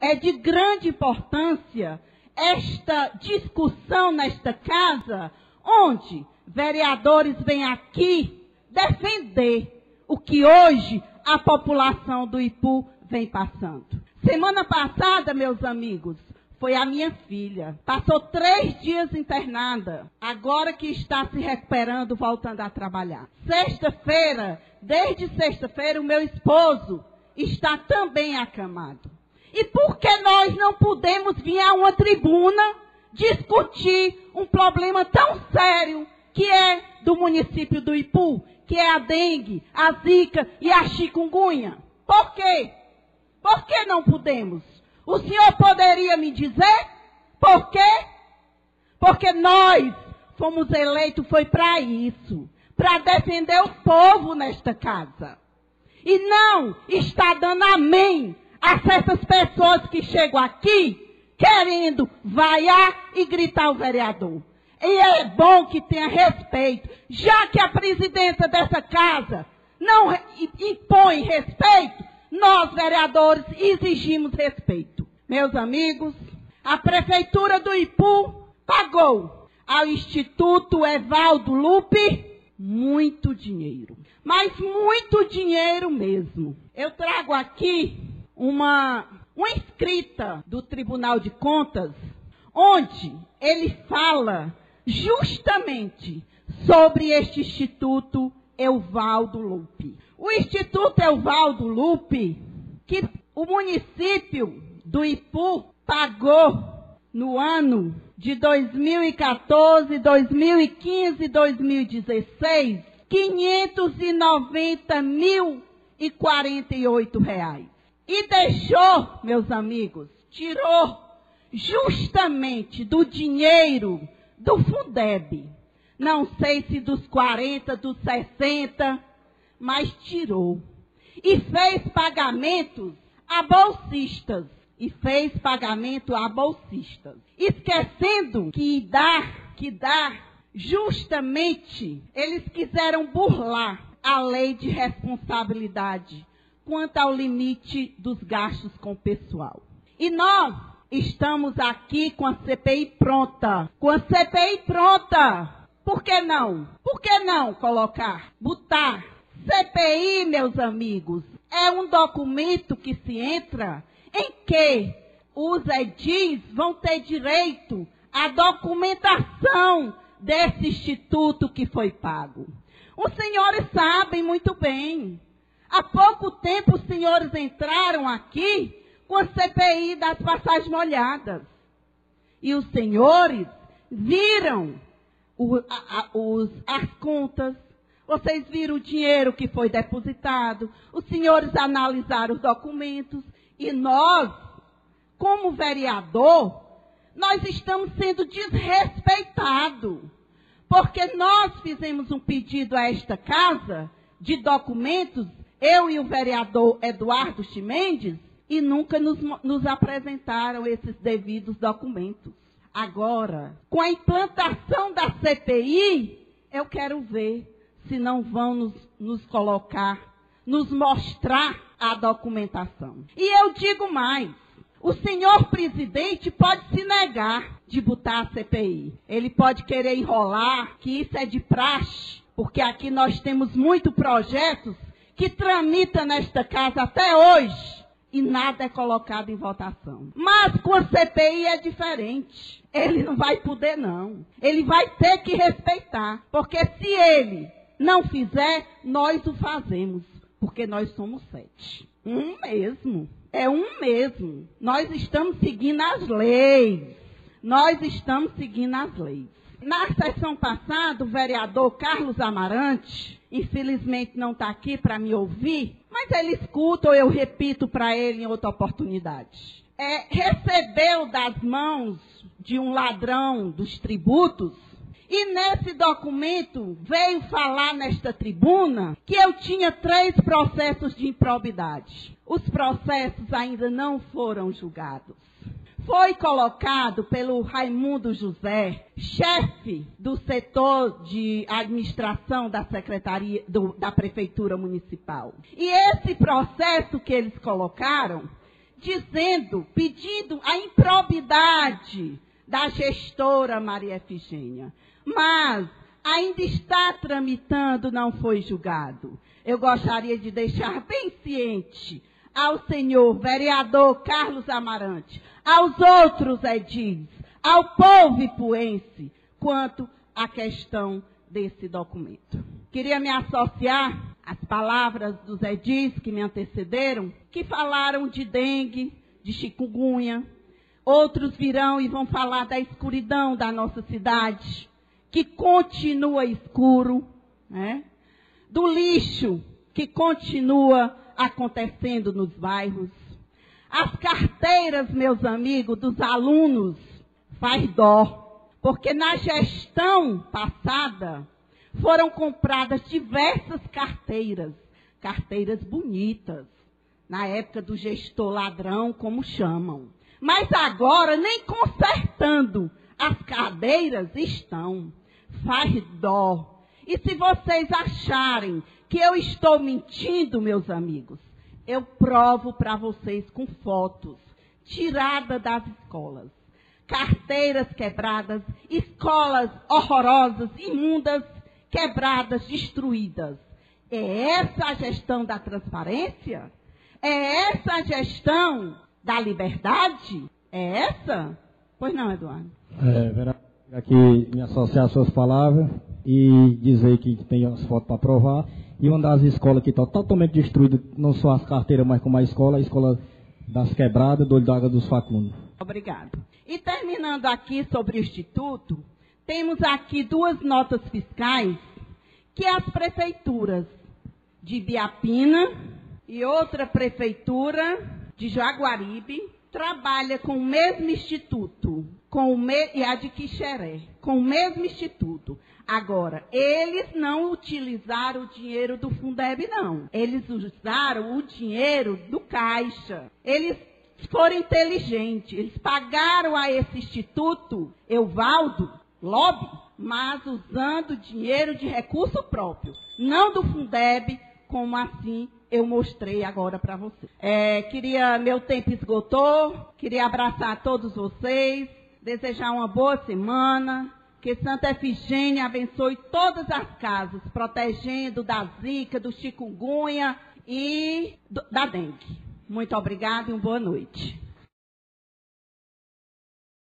é de grande importância esta discussão nesta casa, onde vereadores vêm aqui defender o que hoje a população do Ipu vem passando. Semana passada, meus amigos, foi a minha filha. Passou três dias internada. Agora que está se recuperando, voltando a trabalhar. Sexta-feira, desde sexta-feira, o meu esposo está também acamado. E por que nós não podemos vir a uma tribuna discutir um problema tão sério que é do município do Ipu, que é a dengue, a zika e a chikungunya? Por quê? Por que não podemos? O senhor poderia me dizer por quê? Porque nós fomos eleitos foi para isso, para defender o povo nesta casa. E não está dando amém a certas pessoas que chegam aqui querendo vaiar e gritar o vereador. E é bom que tenha respeito, já que a presidenta dessa casa não impõe respeito, nós, vereadores, exigimos respeito. Meus amigos, a prefeitura do Ipu pagou ao Instituto Evaldo Lupe muito dinheiro. Mas muito dinheiro mesmo. Eu trago aqui uma, uma escrita do Tribunal de Contas, onde ele fala justamente sobre este Instituto Evaldo Lupe. O Instituto Evaldo Lupe, que o município do Ipu pagou no ano de 2014, 2015 e 2016, 590 mil e 48 reais. E deixou, meus amigos, tirou justamente do dinheiro do Fundeb. Não sei se dos 40, dos 60, mas tirou. E fez pagamentos a bolsistas. E fez pagamento a bolsistas. Esquecendo que dar, que dar, justamente, eles quiseram burlar a lei de responsabilidade quanto ao limite dos gastos com o pessoal. E nós estamos aqui com a CPI pronta. Com a CPI pronta. Por que não? Por que não colocar, botar CPI, meus amigos, é um documento que se entra em que os edis vão ter direito à documentação desse instituto que foi pago. Os senhores sabem muito bem. Há pouco tempo os senhores entraram aqui com a CPI das passagens molhadas. E os senhores viram o, a, a, os, as contas, vocês viram o dinheiro que foi depositado, os senhores analisaram os documentos e nós, como vereador, nós estamos sendo desrespeitados. Porque nós fizemos um pedido a esta casa de documentos, eu e o vereador Eduardo Chimendes, e nunca nos, nos apresentaram esses devidos documentos. Agora, com a implantação da CPI, eu quero ver se não vão nos, nos colocar, nos mostrar a documentação. E eu digo mais. O senhor presidente pode se negar de botar a CPI. Ele pode querer enrolar, que isso é de praxe, porque aqui nós temos muitos projetos que tramitam nesta casa até hoje e nada é colocado em votação. Mas com a CPI é diferente. Ele não vai poder, não. Ele vai ter que respeitar. Porque se ele não fizer, nós o fazemos, porque nós somos sete. Um mesmo. É um mesmo. Nós estamos seguindo as leis. Nós estamos seguindo as leis. Na sessão passada, o vereador Carlos Amarante, infelizmente não está aqui para me ouvir, mas ele escuta ou eu repito para ele em outra oportunidade. É, recebeu das mãos de um ladrão dos tributos e nesse documento veio falar nesta tribuna que eu tinha três processos de improbidade. Os processos ainda não foram julgados. Foi colocado pelo Raimundo José, chefe do setor de administração da Secretaria do, da Prefeitura Municipal. E esse processo que eles colocaram dizendo, pedindo a improbidade da gestora Maria Efigênia. Mas ainda está tramitando, não foi julgado. Eu gostaria de deixar bem ciente ao senhor vereador Carlos Amarante, aos outros edis, ao povo ipuense, quanto à questão desse documento. Queria me associar às palavras dos edis que me antecederam, que falaram de dengue, de chikungunya. Outros virão e vão falar da escuridão da nossa cidade, que continua escuro, né? do lixo que continua acontecendo nos bairros. As carteiras, meus amigos, dos alunos, faz dó. Porque na gestão passada foram compradas diversas carteiras, carteiras bonitas, na época do gestor ladrão, como chamam. Mas agora nem consertando as cadeiras estão. Faz dó. E se vocês acharem que eu estou mentindo, meus amigos, eu provo para vocês com fotos tiradas das escolas. Carteiras quebradas, escolas horrorosas, imundas, quebradas, destruídas. É essa a gestão da transparência? É essa a gestão da liberdade? É essa? Pois não, Eduardo. É, aqui me associar às suas palavras e dizer que tem as fotos para provar. E uma das escolas que está totalmente destruída, não só as carteiras, mas como a escola, a escola das quebradas, do olho d'água dos Facundos. Obrigado. E terminando aqui sobre o Instituto, temos aqui duas notas fiscais que as prefeituras de Biapina e outra prefeitura de Jaguaribe trabalha com o mesmo instituto, com o me, e a de Quixeré, com o mesmo instituto. Agora, eles não utilizaram o dinheiro do Fundeb, não. Eles usaram o dinheiro do Caixa. Eles foram inteligentes. Eles pagaram a esse instituto, Euvaldo, lobby, mas usando dinheiro de recurso próprio, não do Fundeb, como assim eu mostrei agora para você. É, queria, meu tempo esgotou, queria abraçar todos vocês, desejar uma boa semana. Que Santa Efigênia abençoe todas as casas, protegendo da zika, do chikungunya e do, da dengue. Muito obrigada e uma boa noite.